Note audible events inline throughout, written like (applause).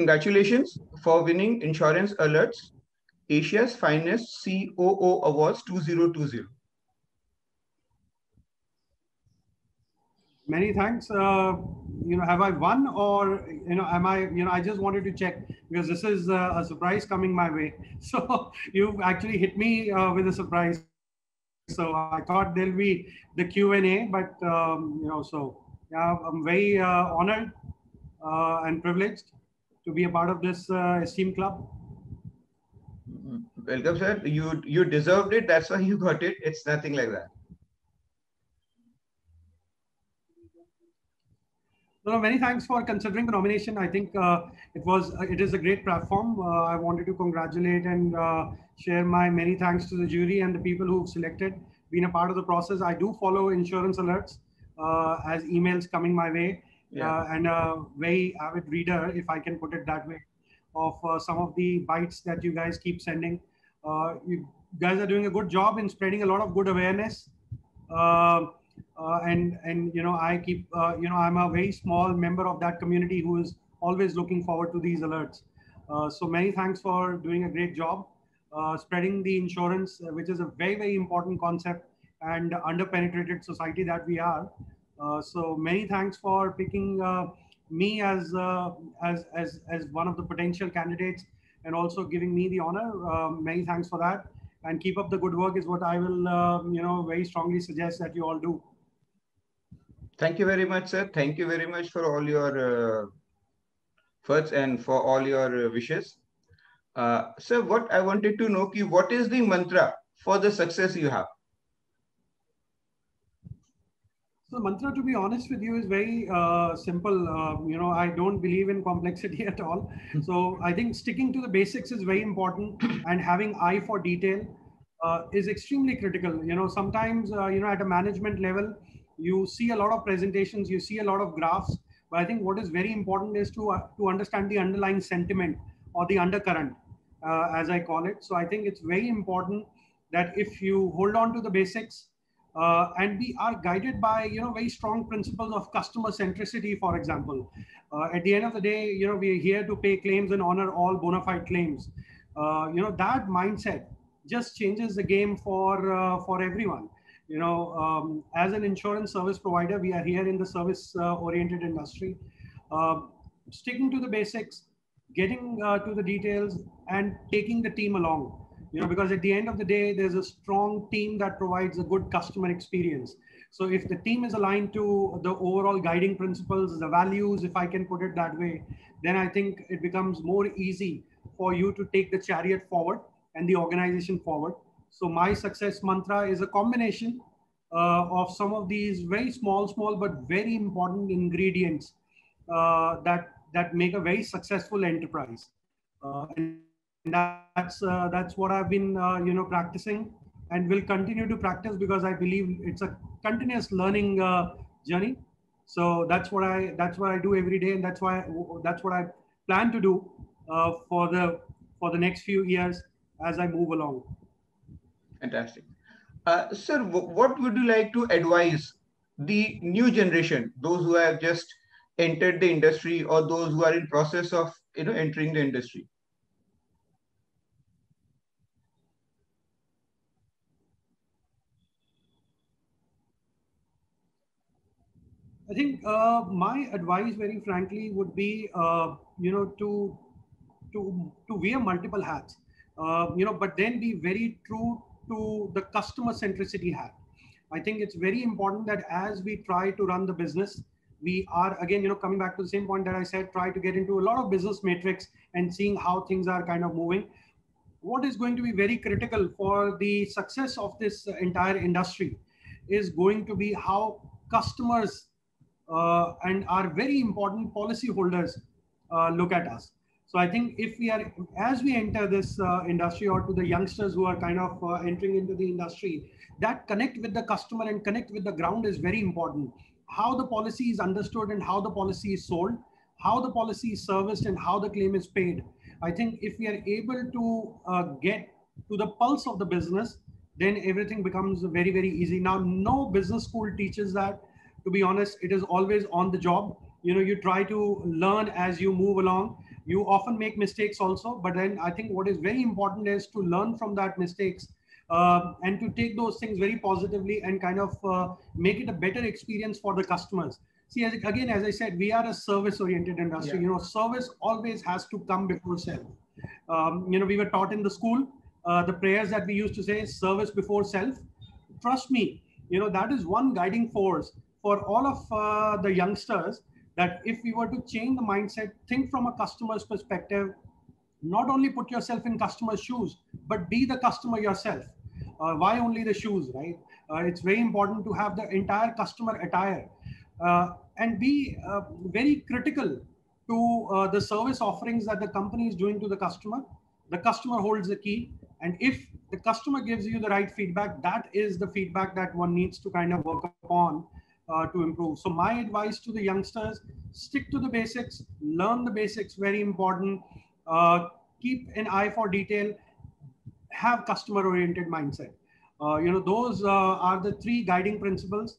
congratulations for winning Insurance Alertss Asia's Finest COO Awards 2020. Many thanks. Uh, you know, have I won or, you know, am I, you know, I just wanted to check because this is uh, a surprise coming my way. (laughs) So you've actually hit me uh, with a surprise. So I thought there'll be the Q&A, but, um, you know, so yeah, I'm very uh, honored uh, and privileged to be a part of this uh, esteemed club. Welcome, sir. You you deserved it. That's why you got it. It's nothing like that. No, many thanks for considering the nomination. I think uh, it was uh, it is a great platform. Uh, I wanted to congratulate and uh, share my many thanks to the jury and the people who've selected, been a part of the process. I do follow insurance alerts uh, as emails coming my way, yeah. Uh, and a very avid reader, if I can put it that way, of some of the bites that you guys keep sending. you guys are doing a good job in spreading a lot of good awareness. Uh, and and you know I keep uh, you know I'm a very small member of that community who is always looking forward to these alerts. Uh, so many thanks for doing a great job spreading the insurance, which is a very very important concept and under-penetrated society that we are. So many thanks for picking me as uh, as as as one of the potential candidates and also giving me the honor um, many thanks for that and keep up the good work is what i will um, you know very strongly suggest that you all do Thank you very much, sir. Thank you very much for all your uh, efforts and for all your uh, wishes. Uh, sir, what I wanted to know, ki, what is the mantra for the success you have? So mantra, to be honest with you, is very uh, simple. Uh, you know, I don't believe in complexity (laughs) at all. so I think sticking to the basics is very important, and having eye for detail uh, is extremely critical. You know, sometimes uh, you know at a management level, you see a lot of presentations, you see a lot of graphs, but I think what is very important is to, uh, to understand the underlying sentiment or the undercurrent, uh, as I call it. So I think it's very important that if you hold on to the basics uh, and we are guided by, you know, very strong principles of customer centricity, for example. Uh, at the end of the day, you know, we are here to pay claims and honor all bona fide claims. Uh, you know, that mindset just changes the game for, uh, for everyone you know, um, as an insurance service provider, we are here in the service uh, oriented industry. Uh, sticking to the basics, getting uh, to the details and taking the team along, you know, because at the end of the day, there's a strong team that provides a good customer experience. So if the team is aligned to the overall guiding principles, the values, if I can put it that way, then I think it becomes more easy for you to take the chariot forward and the organization forward. So my success mantra is a combination uh, of some of these very small, small but very important ingredients uh, that that make a very successful enterprise. Uh, and that's uh, that's what I've been uh, you know practicing and will continue to practice because I believe it's a continuous learning uh, journey. So that's what I that's what I do every day, and that's why that's what I plan to do for the for the next few years as I move along. Fantastic. Uh, sir, what would you like to advise the new generation, those who have just entered the industry or those who are in process of you know entering the industry? I think uh, my advice, very frankly, would be uh, you know to to to wear multiple hats. Uh, you know, but then be very true to the customer centricity hat. I think it's very important that as we try to run the business, we are again, you know, coming back to the same point that I said, try to get into a lot of business metrics and seeing how things are kind of moving. What is going to be very critical for the success of this entire industry is going to be how customers uh, and our very important policyholders uh, look at us. So I think if we are, as we enter this uh, industry or to the youngsters who are kind of uh, entering into the industry, that connect with the customer and connect with the ground is very important. How the policy is understood and how the policy is sold, how the policy is serviced and how the claim is paid. I think if we are able to uh, get to the pulse of the business, then everything becomes very, very easy. Now, no business school teaches that. To be honest, it is always on the job. You know, you try to learn as you move along you often make mistakes also, but then I think what is very important is to learn from that mistakes uh, and to take those things very positively and kind of uh, make it a better experience for the customers. See, as, again, as I said, we are a service-oriented industry. Yeah. You know, service always has to come before self. Um, you know, we were taught in the school uh, the prayers that we used to say, service before self. Trust me, you know that is one guiding force for all of uh, the youngsters that if we were to change the mindset, think from a customer's perspective, not only put yourself in customer's shoes, but be the customer yourself. Uh, why only the shoes, right? Uh, it's very important to have the entire customer attire uh, and be uh, very critical to uh, the service offerings that the company is doing to the customer. The customer holds the key. And if the customer gives you the right feedback, that is the feedback that one needs to kind of work upon uh, to improve. So my advice to the youngsters, stick to the basics, learn the basics, very important. Uh, keep an eye for detail, have customer oriented mindset. Uh, you know, those uh, are the three guiding principles.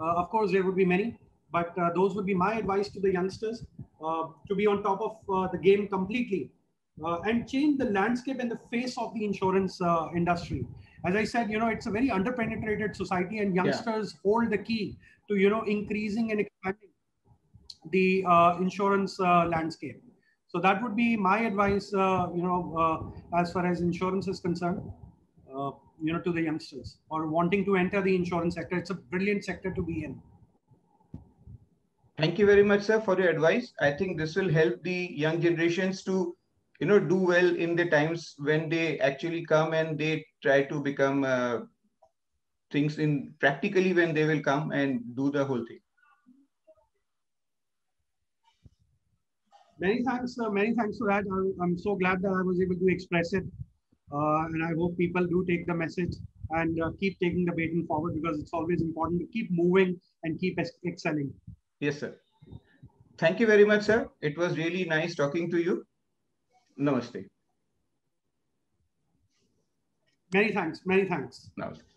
Uh, of course, there would be many, but uh, those would be my advice to the youngsters to be on top of the game completely and change the landscape and the face of the insurance industry as I said, you know, it's a very underpenetrated society, and youngsters yeah. hold the key to you know increasing and expanding the uh, insurance uh, landscape. So that would be my advice, uh, you know, uh, as far as insurance is concerned, uh, you know, to the youngsters or wanting to enter the insurance sector. It's a brilliant sector to be in. Thank you very much, sir, for your advice. I think this will help the young generations to, you know, do well in the times when they actually come and they try to become uh, things in practically when they will come and do the whole thing. Many thanks, uh, many thanks for that. I'm so glad that I was able to express it. Uh, and I hope people do take the message and uh, keep taking the baton forward because it's always important to keep moving and keep excelling. Yes, sir. Thank you very much, sir. It was really nice talking to you. Namaste. Many thanks. Many thanks. Namaste.